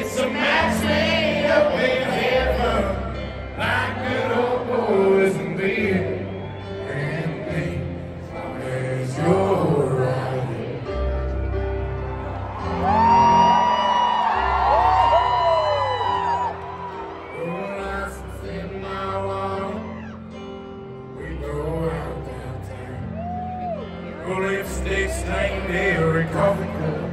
It's a match made up in heaven, like old and beer. I in my wallet. We go out downtown. Well, lipstick stained every.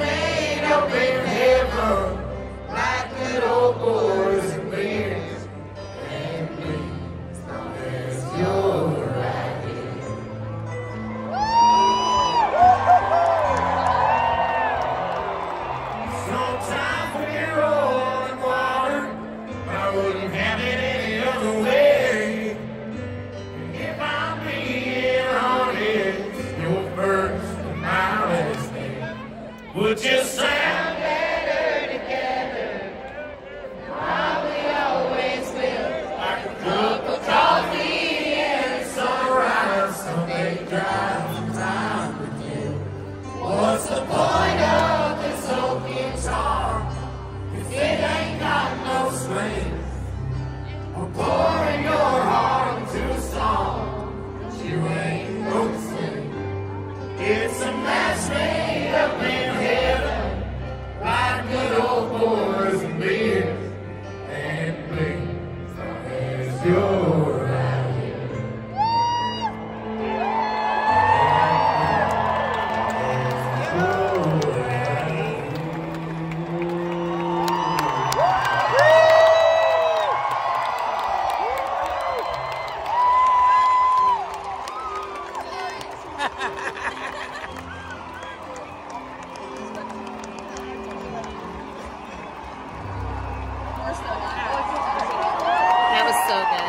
A Would you say? 어. so good.